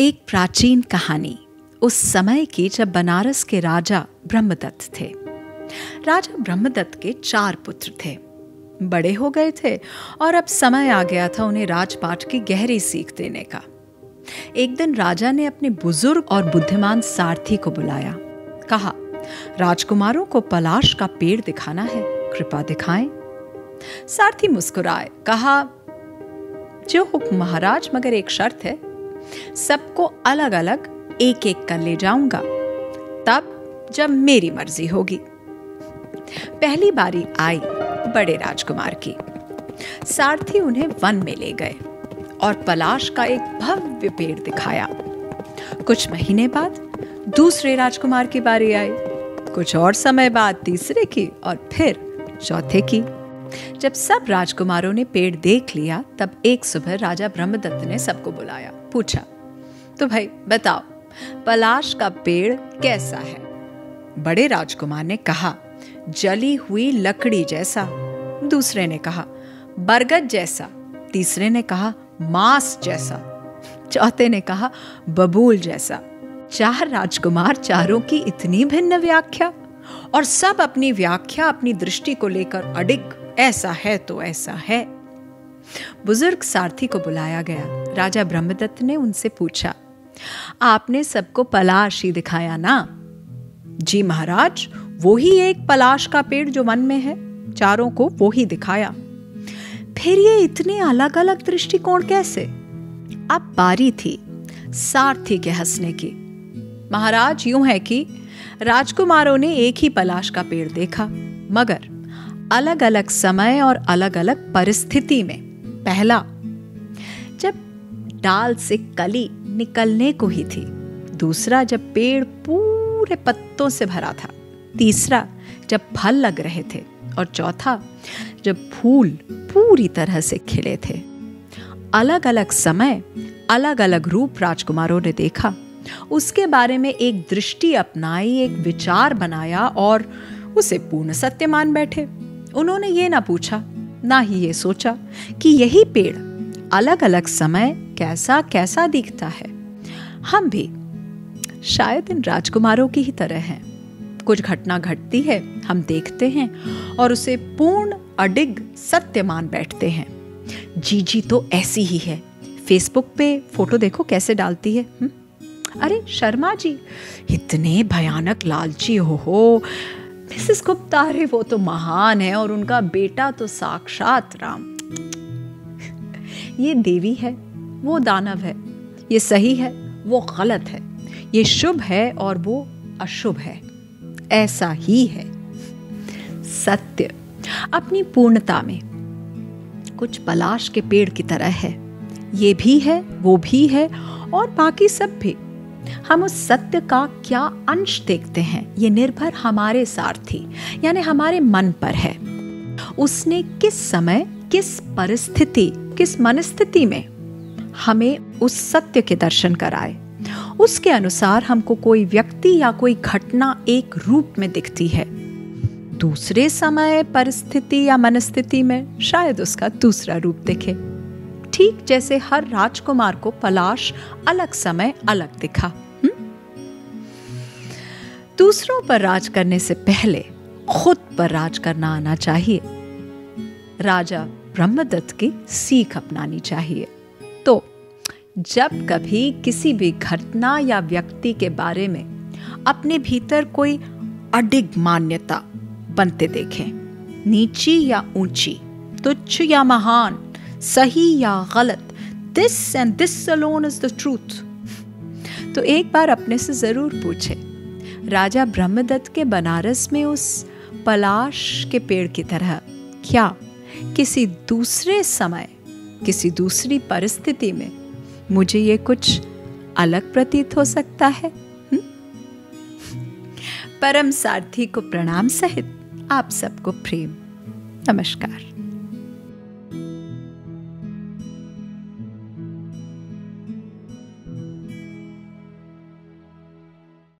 एक प्राचीन कहानी उस समय की जब बनारस के राजा ब्रह्मदत्त थे। राजा ब्रह्मदत्त के चार पुत्र थे। बड़े हो गए थे और अब समय आ गया था उन्हें राजपाट की गहरी सीख देने का। एक दिन राजा ने अपने बुज़ुर्ग और बुद्धिमान सारथी को बुलाया। कहा, राजकुमारों को पलाश का पेड़ दिखाना है, कृपा दिखाएँ। सारथी मुस्कुराए, कहा, जो हुक्म महाराज, मगर एक शर्त है। सबको अलग अलग एक एक कर ले जाऊँगा। तब जब मेरी मर्ज़ी होगी। पहली बारी आई बड़े राजकुमार की। सारथी उन्हें वन में ले गए और पलाश का एक भव्य पेड़ दिखाया। कुछ महीने बाद दूसरे राजकुमार की बारी आई। कुछ और समय बाद तीसरे की और फिर चौथे की। जब सब राजकुमारों ने पेड़ देख लिया, तब एक सुबह राजा ब्रह्मदत्त ने सबको बुलाया। पूछा तो भाई बताओ, पलाश का पेड़ कैसा है? बड़े राजकुमार ने कहा, जली हुई लकड़ी जैसा। दूसरे ने कहा, बरगद जैसा। तीसरे ने कहा, मांस जैसा। चौथे ने कहा, बबूल जैसा। चार राजकुमार चारों की इतनी भिन्न व्याख्या, और सब अपनी व्याख्या, अपनी दृष्टि को लेकर अडिग, ऐसा है तो ऐसा है। बुज़ुर्ग सारथी को बुलाया गया। राजा ब्रह्मदत्त ने उनसे पूछा, आपने सबको पलाश ही दिखाया ना? जी महाराज, वो ही एक पलाश का पेड़ जो वन में है, चारों को वो ही दिखाया। फिर ये इतने अलग अलग दृष्टिकोण कैसे? अब बारी थी, सारथी के हंसने की। महाराज, यूँ है कि राजकुमारों ने एक ही पलाश का पेड़ देखा, मगर अलग अलग समय और अलग अलग परिस्थिति में पहला, जब डाल से कली निकलने को ही थी। दूसरा, जब पेड़ पूरे पत्तों से भरा था। तीसरा, जब फल लग रहे थे। और चौथा, जब फूल पूरी तरह से खिले थे। अलग अलग समय अलग अलग रूप राजकुमारों ने देखा। उसके बारे में एक दृष्टि अपनाई, एक विचार बनाया और उसे पूर्ण सत्य मान बैठे। उन्होंने ये ना पूछा ना ही ये सोचा कि यही पेड़ अलग अलग समय कैसा कैसा दिखता है। हम भी शायद इन राजकुमारों की ही तरह हैं। कुछ घटना घटती है, हम देखते हैं और उसे पूर्ण अडिग सत्य मान बैठते हैं। जी जी तो ऐसी ही है। फेसबुक पे फ़ोटो देखो कैसे डालती है हुँ? अरे शर्मा जी, इतने भयानक लालची हो हो मिसेस गुप्ता, अरे वो तो महान है और उनका बेटा तो साक्षात राम। ये देवी है, वो दानव है, ये सही है, वो गलत है, ये शुभ है और वो अशुभ है, ऐसा ही है। सत्य, अपनी पूर्णता में, कुछ पलाश के पेड़ की तरह है, ये भी है, वो भी है और बाकी सब भी। हम उस सत्य का क्या अंश देखते हैं? ये निर्भर हमारे सारथी, यानी हमारे मन पर है। उसने किस समय, किस परिस्थिति, किस मनस्थिति में हमें उस सत्य के दर्शन कराए? उसके अनुसार हमको कोई व्यक्ति या कोई घटना एक रूप में दिखती है। दूसरे समय, परिस्थिति या मनस्थिति में शायद उसका दूसरा रूप दिखे। ठीक जैसे हर राजकुमार को पलाश अलग समय अलग दिखा हुँ? दूसरों पर राज करने से पहले खुद पर राज करना आना चाहिए राजा ब्रह्मदत्त की सीख अपनानी चाहिए तो जब कभी किसी भी घटना या व्यक्ति के बारे में अपने भीतर कोई अडिग मान्यता बनते देखें, नीची या ऊँची, तुच्छ या महान सही या गलत this and this alone is the truth तो एक बार अपने से ज़रूर पूछे, राजा ब्रह्मदत्त के बनारस में उस पलाश के पेड़ की तरह, क्या किसी दूसरे समय, किसी दूसरी परिस्थिति में मुझे ये कुछ अलग प्रतीत हो सकता है? हुँ? परम सारथी को प्रणाम सहित आप सबको प्रेम। नमस्कार।